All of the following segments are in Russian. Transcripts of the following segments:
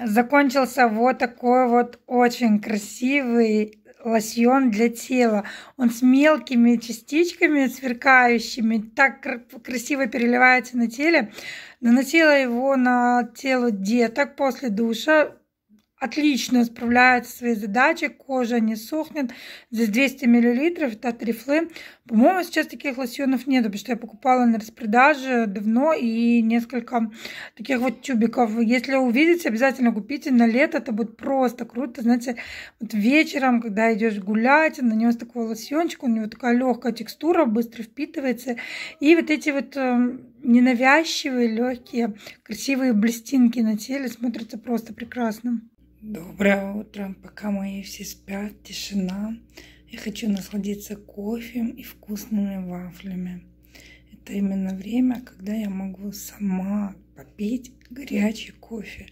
Закончился вот такой вот очень красивый лосьон для тела. Он с мелкими частичками сверкающими, так красиво переливается на теле. Наносила его на тело деток после душа отлично справляется со своей задачей, кожа не сохнет. Здесь 200 мл, это от Рифлы. По-моему, сейчас таких лосьонов нет, потому что я покупала на распродаже давно и несколько таких вот тюбиков. Если увидите, обязательно купите на лето, это будет просто круто. Знаете, вот вечером, когда идешь гулять, нанес такой лосьончик, у него такая легкая текстура, быстро впитывается. И вот эти вот эм, ненавязчивые, легкие, красивые блестинки на теле смотрятся просто прекрасно. Доброе утро, пока мои все спят, тишина. Я хочу насладиться кофе и вкусными вафлями. Это именно время, когда я могу сама попить горячий кофе.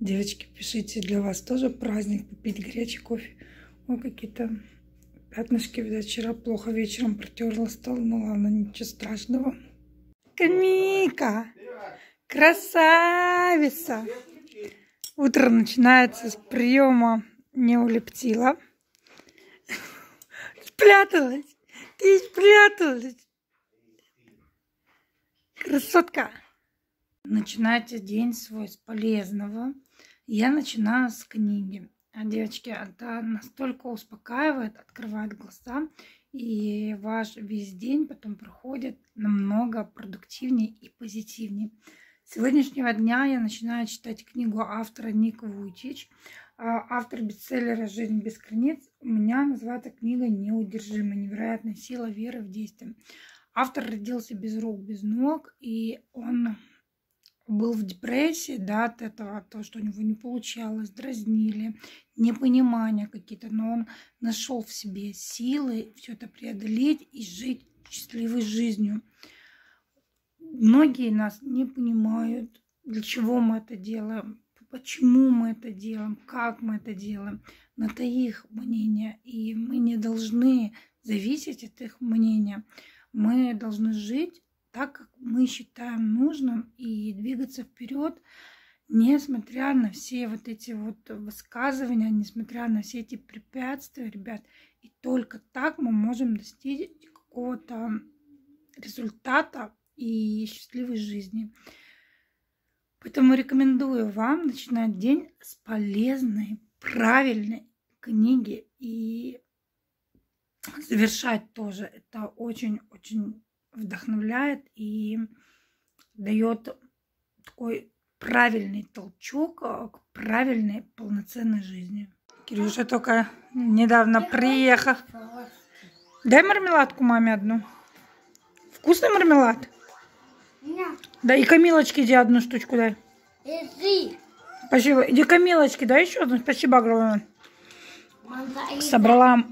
Девочки, пишите, для вас тоже праздник попить горячий кофе. Ой, какие-то пятнышки, видать, вчера плохо вечером протерла стол. Ну ладно, ничего страшного. Камика! Красавица! Утро начинается с приема неолептила. Спряталась! Ты спряталась! Красотка! Начинайте день свой с полезного. Я начинаю с книги. А, девочки, это настолько успокаивает, открывает глаза, и ваш весь день потом проходит намного продуктивнее и позитивнее сегодняшнего дня я начинаю читать книгу автора Ник Вуйчич. А, автор бестселлера «Жизнь без границ». У меня называется книга «Неудержимая. Невероятная сила веры в действие». Автор родился без рук, без ног, и он был в депрессии, да, от этого, от того, что у него не получалось, дразнили, непонимания какие-то, но он нашел в себе силы все это преодолеть и жить счастливой жизнью многие нас не понимают, для чего мы это делаем, почему мы это делаем, как мы это делаем. Но это их мнение, и мы не должны зависеть от их мнения. Мы должны жить так, как мы считаем нужным, и двигаться вперед, несмотря на все вот эти вот высказывания, несмотря на все эти препятствия, ребят. И только так мы можем достичь какого-то результата, и счастливой жизни. Поэтому рекомендую вам начинать день с полезной, правильной книги и завершать тоже. Это очень-очень вдохновляет и дает такой правильный толчок к правильной полноценной жизни. Кирюша только недавно приехал. Дай мармеладку маме одну. Вкусный мармелад? Да, и Камилочке иди одну штучку дай. Иди. Спасибо. Иди Камилочке, дай еще одну. Спасибо огромное. Собрала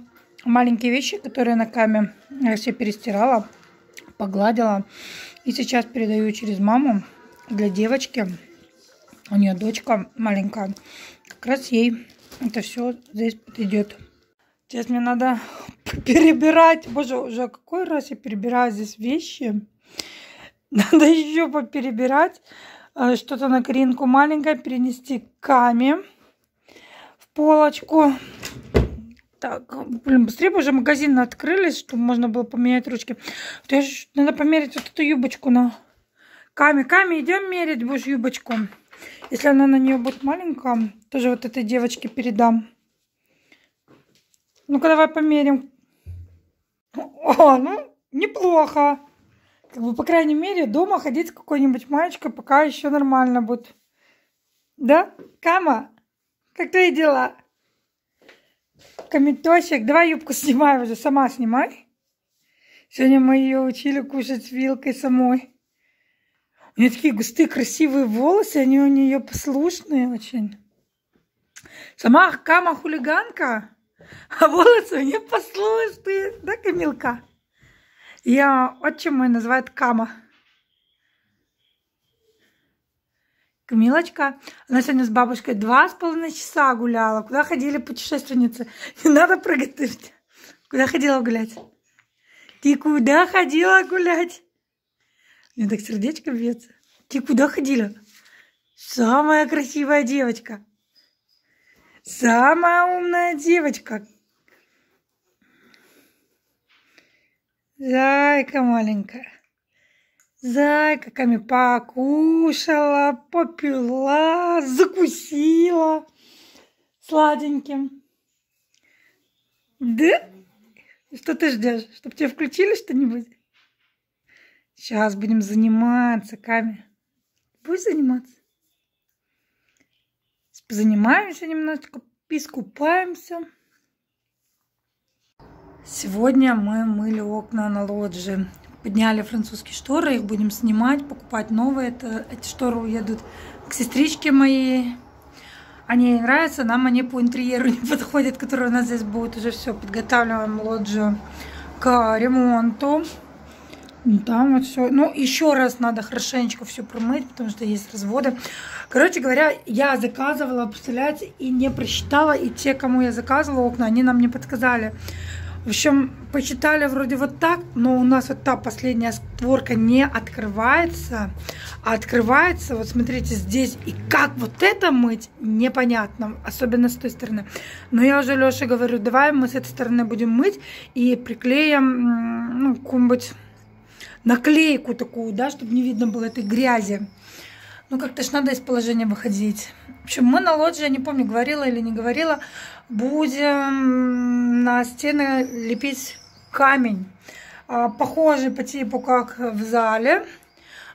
маленькие вещи, которые на каме. Я все перестирала, погладила. И сейчас передаю через маму для девочки. У нее дочка маленькая. Как раз ей это все здесь подойдет. Сейчас мне надо перебирать. Боже, уже какой раз я перебираю здесь вещи. Надо еще поперебирать. Э, что-то на коринку маленькое перенести к каме в полочку. Так, блин, быстрее бы уже магазины открылись, чтобы можно было поменять ручки. Надо померить вот эту юбочку на каме. Каме, идем мерить будешь юбочку. Если она на нее будет маленькая, тоже вот этой девочке передам. Ну-ка, давай померим. О, ну, неплохо. Как бы, по крайней мере, дома ходить с какой-нибудь маечкой пока еще нормально будет. Да? Кама? Как твои дела? Комитосик, давай юбку снимай уже, сама снимай. Сегодня мы ее учили кушать вилкой самой. У нее такие густые, красивые волосы, они у нее послушные очень. Сама Кама хулиганка, а волосы у нее послушные, да, Камилка? Я отчим мой называет Кама. Камилочка, она сегодня с бабушкой два с половиной часа гуляла. Куда ходили путешественницы? Не надо прыгать. Куда ходила гулять? Ты куда ходила гулять? Мне так сердечко бьется. Ты куда ходила? Самая красивая девочка. Самая умная девочка. Зайка маленькая. Зайка Ками покушала, попила, закусила сладеньким. Да? Что ты ждешь? Чтобы тебе включили что-нибудь? Сейчас будем заниматься, Ками. Будешь заниматься? Занимаемся немножечко, искупаемся. Сегодня мы мыли окна на лоджии. Подняли французские шторы, их будем снимать, покупать новые. Это, эти шторы уедут к сестричке моей. Они ей нравятся, нам они по интерьеру не подходят, которые у нас здесь будут. Уже все, подготавливаем лоджию к ремонту. Там вот все. Ну, еще раз надо хорошенечко все промыть, потому что есть разводы. Короче говоря, я заказывала, представляете, и не просчитала. И те, кому я заказывала окна, они нам не подсказали. В общем, посчитали вроде вот так, но у нас вот та последняя створка не открывается, а открывается, вот смотрите, здесь. И как вот это мыть, непонятно, особенно с той стороны. Но я уже Леше говорю, давай мы с этой стороны будем мыть и приклеим, ну, какую-нибудь наклейку такую, да, чтобы не видно было этой грязи. Ну, как-то ж надо из положения выходить. В общем, мы на лоджии, я не помню, говорила или не говорила, будем на стены лепить камень. А, похожий по типу, как в зале.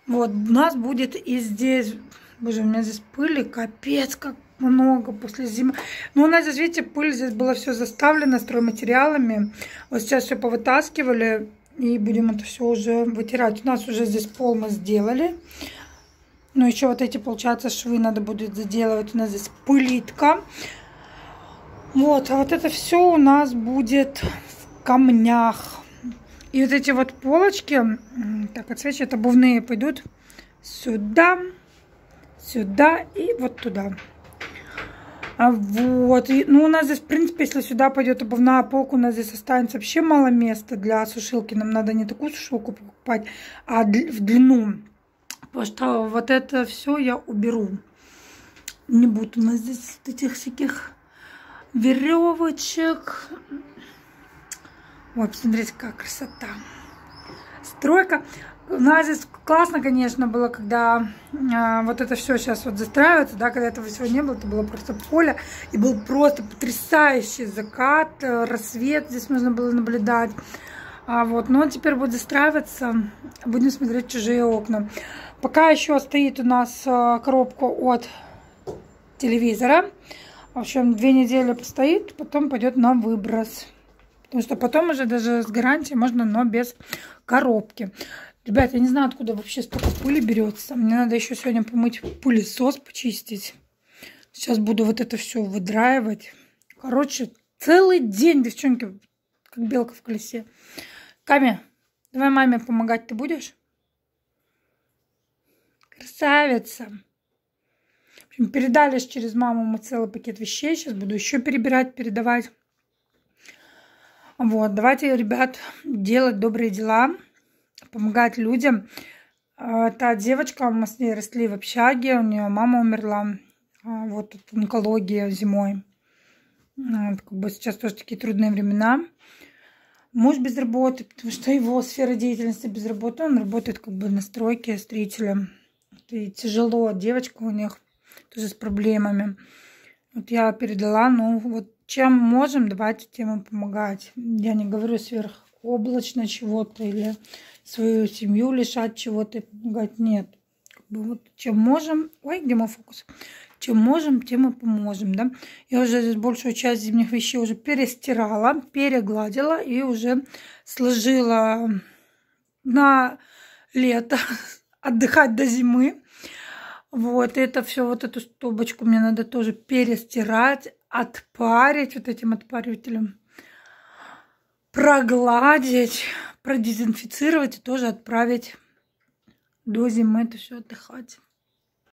Вот, у нас будет и здесь, боже, у меня здесь пыли, капец, как много после зимы. Ну, у нас здесь, видите, пыль, здесь было все заставлено стройматериалами. Вот сейчас все повытаскивали, и будем это все уже вытирать. У нас уже здесь пол мы сделали. Но еще вот эти, получается, швы надо будет заделывать. У нас здесь пылитка. Вот, а вот это все у нас будет в камнях. И вот эти вот полочки, так, отсвечивают, обувные пойдут сюда, сюда и вот туда. А вот, и, ну у нас здесь, в принципе, если сюда пойдет обувная полка, у нас здесь останется вообще мало места для сушилки. Нам надо не такую сушилку покупать, а в длину. Потому что вот это все я уберу. Не будет у нас здесь этих всяких веревочек. Ой, посмотрите, какая красота. Стройка. У нас здесь классно, конечно, было, когда а, вот это все сейчас вот застраивается, да, когда этого всего не было, это было просто поле, и был просто потрясающий закат, э, рассвет здесь можно было наблюдать. А вот, но теперь будет застраиваться, будем смотреть чужие окна. Пока еще стоит у нас э, коробка от телевизора. В общем, две недели постоит, потом пойдет на выброс. Потому что потом уже даже с гарантией можно, но без коробки. Ребят, я не знаю, откуда вообще столько пыли берется. Мне надо еще сегодня помыть пылесос, почистить. Сейчас буду вот это все выдраивать. Короче, целый день, девчонки, как белка в колесе. Ками, давай маме помогать ты будешь? Красавица. В общем, передали через маму мы целый пакет вещей. Сейчас буду еще перебирать, передавать. Вот, давайте, ребят, делать добрые дела помогать людям. А, та девочка, мы с ней росли в общаге, у нее мама умерла, а, вот от онкологии зимой. Как бы сейчас тоже такие трудные времена. Муж без работы, потому что его сфера деятельности без работы, он работает как бы на стройке строителем. И тяжело, девочка у них тоже с проблемами. Вот я передала, ну вот чем можем, давайте тем и помогать. Я не говорю сверхоблачно чего-то или свою семью лишать чего-то и помогать. Нет. Как бы вот чем можем... Ой, где мой фокус? Чем можем, тем и поможем, да. Я уже большую часть зимних вещей уже перестирала, перегладила и уже сложила на лето отдыхать до зимы. Вот, это все, вот эту стопочку мне надо тоже перестирать, отпарить вот этим отпаривателем, прогладить продезинфицировать и тоже отправить до зимы это все отдыхать.